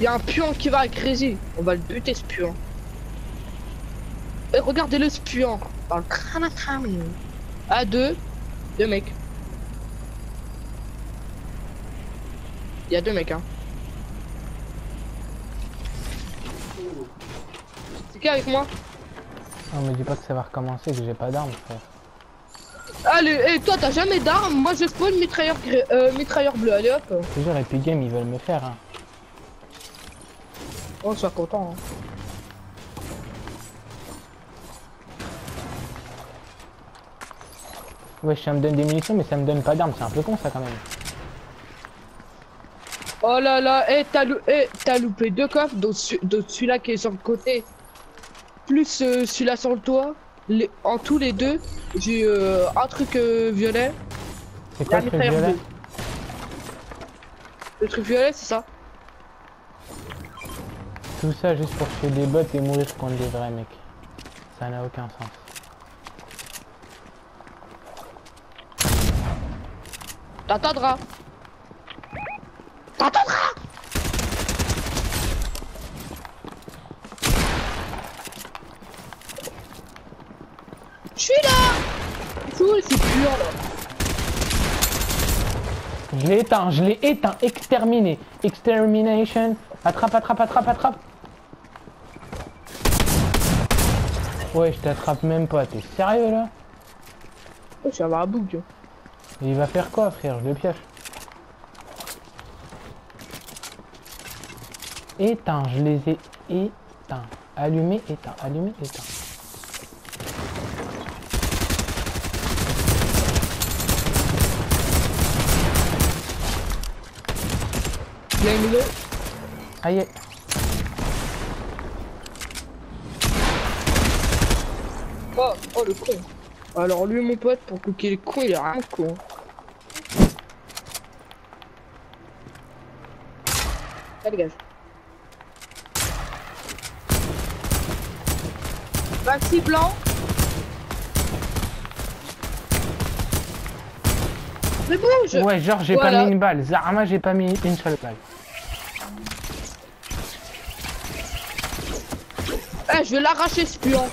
Il y a un puant qui va Rési. On va le buter ce puant. Et regardez-le ce puant. Dans le crâne à crâne. À deux. Deux mecs. Il y a deux mecs hein. C'est qui avec moi? Non, me dis pas que ça va recommencer, que j'ai pas d'armes, frère. Allez, et toi t'as jamais d'armes? Moi je spawn mitrailleur, euh, mitrailleur bleu. Allez hop. Toujours, Epic Game, ils veulent me faire, hein. Oh, sois content. hein. Ouais, ça me donne des munitions, mais ça me donne pas d'armes, c'est un peu con ça quand même. Oh là là, eh, t'as lou- eh, t'as loupé deux coffres, dont, ce- dont celui-là qui est sur le côté, plus euh, celui-là sur le toit. Les, en tous les deux, j'ai euh, un truc euh, violet. C'est quoi le truc mitrailleur violet? Le truc violet, c'est ça Tout ça juste pour tuer des bots et mourir contre des vrais mecs. Ça n'a aucun sens. T'attendras. T'attendras Je suis là Cool, c'est pur là. Je l'ai éteint, je l'ai éteint, exterminé. Extermination. Attrape, attrape, attrape, attrape. Ouais, je t'attrape même pas, t'es sérieux là? Oh, je vais avoir un bug. Il va faire quoi frère? Je le pioche. Éteint, je les ai éteints. Allumé, éteint, allumé, éteint. Idée? Aïe. Oh, oh le con. Alors lui mon pote pour que qu'il est con, il est vraiment con. Ça dégage. Maxi blanc. Mais bouge Ouais, genre j'ai Voilà. pas mis une balle. Zarma, j'ai pas mis une seule balle. Eh, je vais l'arracher ce puant.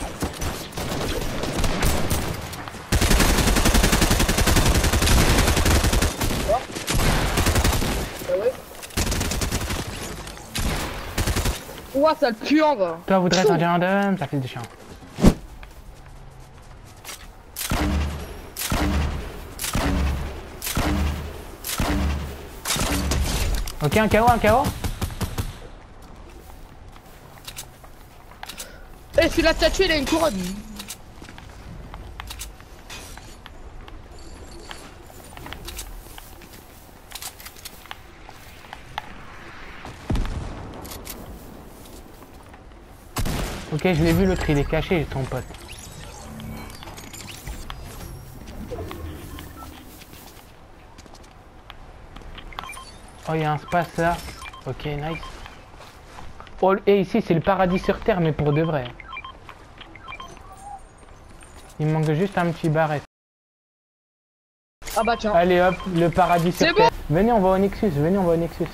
Ouah, ça le puant va. Toi, voudrais un dôme, ça fait des chiens. Ok, un KO, un KO. Eh, celui-là de tué, il a une couronne. Ok, je l'ai vu, l'autre il est caché, ton pote. Oh, il y a un space là. Ok, nice. Oh, et ici c'est le paradis sur terre, mais pour de vrai. Il manque juste un petit barret. Ah bah tiens. Allez hop, le paradis sur terre. Venez, on va au Nexus, venez, on va au Nexus.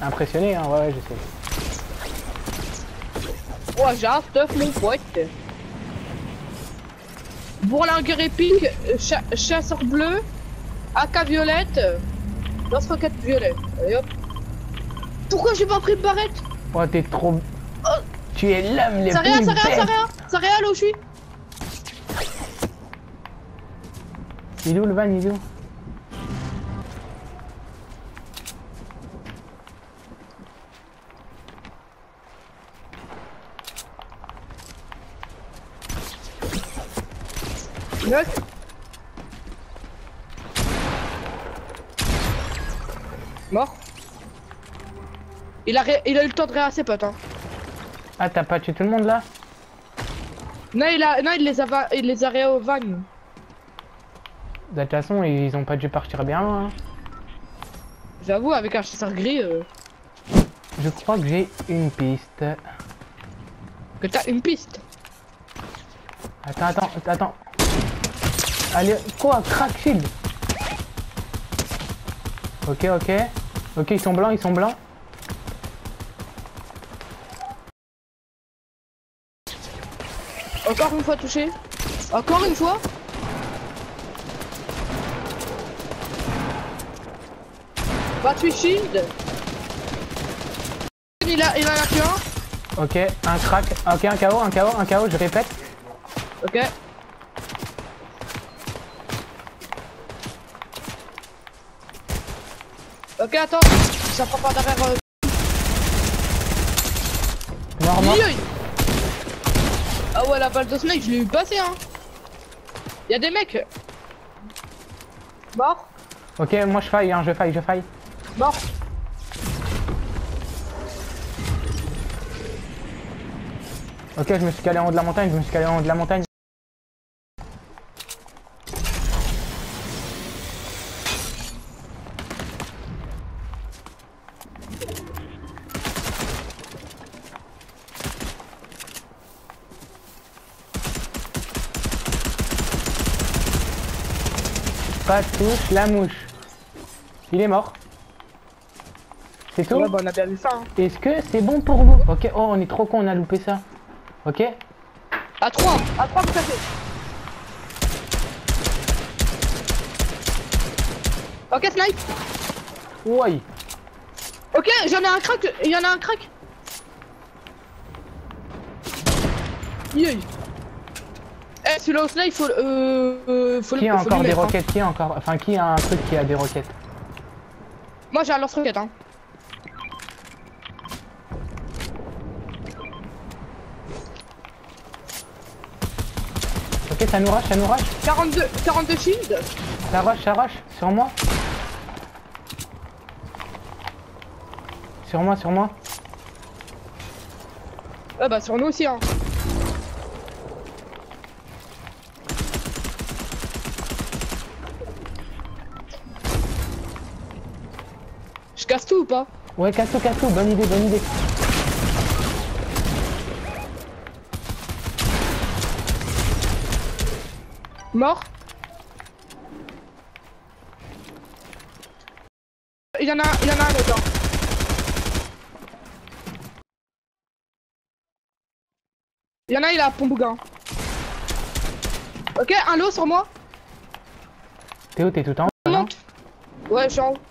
Impressionné, hein, ouais, ouais, je sais. J'ai un stuff, mon pote. Bourlingueur épique, cha- chasseur bleu, AK violette, lance-roquette violet. Allez hop. Pourquoi j'ai pas pris de barrette? Oh, t'es trop. Tu es l'homme le Ça rien, ça rien, ça rien, ça rien, là où je suis. Il est où le van, il est où? Knock. Mort. Il a, ré- il a eu le temps de réa ses potes. Hein. Ah, t'as pas tué tout le monde là? Non, il a, non, il les a, va- il les a réa au van. De toute façon, ils ont pas dû partir bien loin. hein. J'avoue, avec un chasseur gris, euh, Je crois que j'ai une piste. que t'as une piste? Attends, attends, attends. Allez, quoi Crack shield Ok, ok. Ok, ils sont blancs, ils sont blancs. Encore une fois touché. Encore une fois. Battery shield. Il a, il a un. Ok, un crack. Ok, un KO, un KO, un KO, je répète. Ok. Ok, attends. Ça prend pas derrière. Euh... Mort, mort. Ah ouais, la balle de snake, je l'ai eu passer, hein. Y'a des mecs. Mort. Ok, moi je faille, hein, je faille, je faille. Mort. Ok, je me suis calé en haut de la montagne, je me suis calé en haut de la montagne. Pas touche la mouche. Il est mort. C'est tout Ouais, bah on a bien vu ça. Hein. Est-ce que c'est bon pour vous? Ok, oh on est trop con, on a loupé ça. Ok À 3, à 3 tout à fait. Ok, snipe. Oui. Ok, j'en ai un crack, il y en a un crack. Yeah. Celui-là au snipe, faut, euh, euh, faut Qui a faut encore des mettre, hein. roquettes Qui a encore... Enfin, qui a un truc qui a des roquettes Moi j'ai un lance-roquette, hein. Ok, ça nous rush, ça nous rush 42, 42 shield. Ça rush, ça rush Sur moi Sur moi, sur moi Ouais, bah sur nous aussi, hein. Je casse tout ou pas Ouais, casse tout, casse tout, bonne idée, bonne idée. Mort. Il y en a, il y en a un dedans. Il y en a, il a Pombougan. Ok, un lot sur moi. Théo, t'es tout en haut, Monte. Ouais, je suis en haut.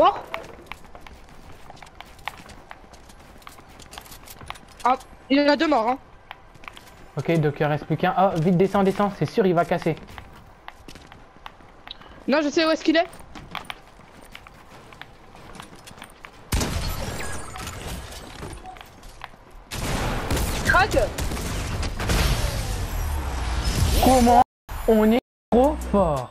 Mort. Ah, il y en a deux morts, hein. Ok, donc il reste plus qu'un. Oh, vite, descends, descends, c'est sûr, il va casser. Non, je sais où est-ce qu'il est. Crac Comment on est trop fort?